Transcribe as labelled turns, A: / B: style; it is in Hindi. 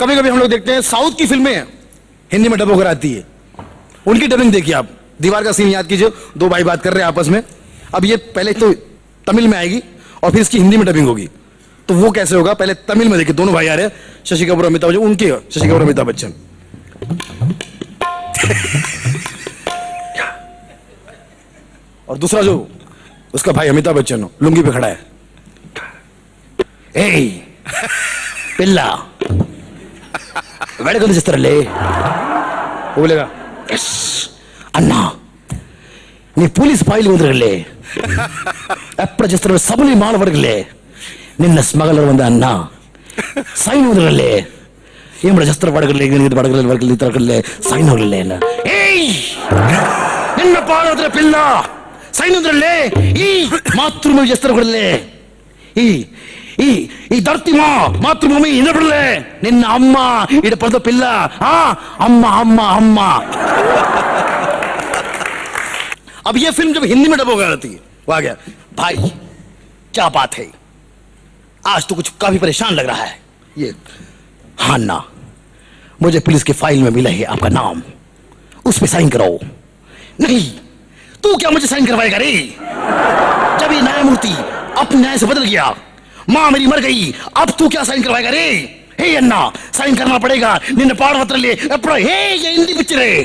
A: कभी कभी हम लोग देखते हैं, साउथ की फ़िल्में हिंदी में डब होकर आती है। उनकी डबिंग देखिए आप। दीवार का सीन याद कीजिए, दो भाई बात कर रहे हैं आपस में। अब ये पहले तो तमिल में आएगी और फिर इसकी हिंदी में डबिंग होगी। तो वो कैसे होगा? पहले तमिल में देखिए, दोनों भाई आ रहे हैं, शशि कपूर, अमिताभ बच्चन, उनके, शशि कपूर, अमिताभ बच्चन। और दूसरा जो, उसका भाई अमिताभ बच्चन, लुंगी पे खड़ा है। ए, पिल्ला। ಬೆಳಗೊಂದು ಸಿಸ್ತಾರಲ್ಲಿ ಹೋಗ್ಲೇಗ ಅಣ್ಣ நீ போலீஸ் பாயில் வந்துருங்களே அப்புறம் சபலி மாணவர்களே நின்ன ஸ்மகலர் வந்த அண்ணா. சைன் வந்துருங்களே ஏம்பட ஜஸ்திர படகல்ல எங்க படகல்ல படகல்ல தரகல்ல சைன் வரல என்ன? ஏய்! என்ன பாடத்துல பில்லா சைன் வந்துருங்களே ஈ மாத்ரும ஜஸ்திர கொள்ளே ஈ धरती मातृभूमि इन बिड़े निन्न पद पिल्ल आ अम्मा अम्मा अब ये फ़िल्म जब हिंदी में डब हो जाती है गया भाई क्या बात है आज तो कुछ काफ़ी परेशान लग रहा है ये हाँ ना मुझे पुलिस की फ़ाइल में मिला है आपका नाम उस पर साइन कराओ नहीं तू क्या मुझे साइन करवाएगा रे जब ये न्यायमूर्ति अपने न्याय से बदल गया माँ मेरी मर गई अब तू क्या साइन करवाएगा रे हे अन्ना साइन करना पड़ेगा निन्न पाड़ ले हे ये हिंदी पिक्चर है